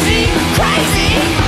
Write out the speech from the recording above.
crazy, crazy.